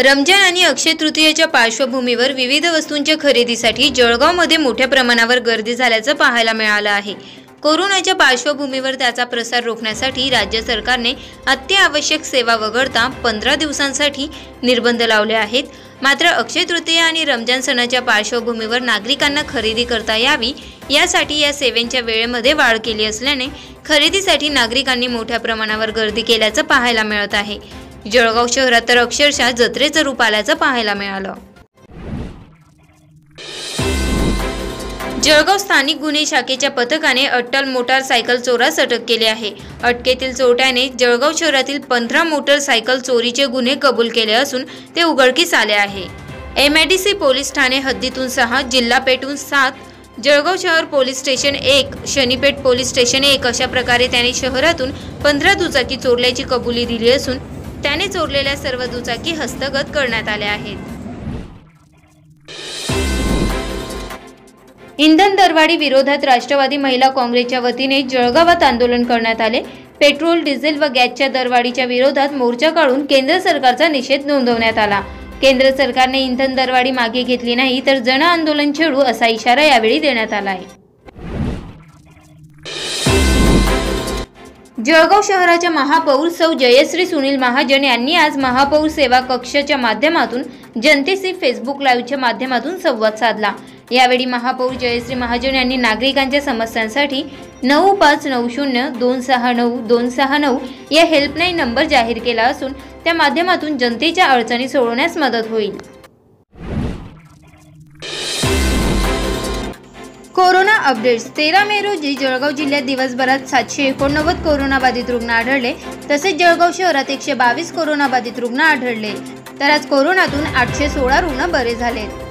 रमजान आणि अक्षय तृतीयेच्या पार्श्वभूमीवर विविध वस्तूंच्या खरेदीसाठी जळगावमध्ये मोठ्या प्रमाणावर गर्दी झाल्याचं पाहायला मिळालं आहे. कोरोनाच्या पार्श्वभूमीवर त्याचा प्रसार रोखण्यासाठी राज्य सरकारने अत्यावश्यक सेवा वगळता पंधरा दिवसांसाठी निर्बंध लावले आहेत. मात्र अक्षय तृतीया आणि रमजान सणाच्या पार्श्वभूमीवर नागरिकांना खरेदी करता यावी यासाठी या सेवेंच्या वेळेमध्ये वाढ केली असल्याने खरेदीसाठी नागरिकांनी मोठ्या प्रमाणावर गर्दी केल्याचं पाहायला मिळत आहे. जळगाव शहरात तर अक्षरशः जत्रेचं रूप आल्याचं पाहायला मिळालं. जळगाव स्थानिक गुन्हे शाखेच्या पथकाने अट्टल मोटारसायकल चोरास अटक केली आहे. अटकेतील चोरट्याने जळगाव शहरातील पंधरा मोटारसायकल चोरीचे गुन्हे कबूल केले असून ते उघडकीस आले आहे. M I D C police Thane हद्दीतून सहा जिल्हा पेठून सात जळगाव शहर पोलीस स्टेशन एक शनीपेठ पोलीस स्टेशन एक अशा प्रकारे त्याने शहरातून पंधरा दुचाकी चोरल्याची कबुली दिली असून त्याने चोरलेल्या सर्व दुचाकी हस्तगत करण्यात आल्या आहेत. इंधन दरवाढी विरोधात राष्ट्रवादी महिला काँग्रेसच्या वतीने जळगावात आंदोलन करण्यात आले. पेट्रोल डिझेल व गॅसच्या दरवाढीच्या विरोधात मोर्चा काढून केंद्र सरकारचा निषेध नोंदवण्यात आला. केंद्र सरकारने इंधन दरवाढी मागे घेतली नाही तर जन आंदोलन छेडू असा इशारा यावेळी देण्यात आला आहे. जळगाव शहराच्या महापौर सौ जयश्री सुनील महाजन यांनी आज महापौर सेवा कक्षाच्या माध्यमातून जनतेशी फेसबुक लाईव्हच्या माध्यमातून संवाद साधला. यावेळी महापौर जयश्री महाजन यांनी नागरिकांच्या समस्यांसाठी नऊ पाच नऊ शून्य दोन सहा नऊ दोन सहा नऊ या हेल्पलाईन नंबर जाहीर केला असून त्या माध्यमातून जनतेच्या अडचणी सोडवण्यास मदत होईल. Corona updates. तेरा मे रोजी जळगाव जिल्ह्यात दिवसभरात सातशे एकोणनव्वद कोरोनाबाधित रुग्ण आढळले तसेच जळगाव शहरात एकशे बावीस कोरोनाबाधित रुग्ण आढळले. तर आज कोरोनातून आठशे सोळा रुग्ण बरे झालेत.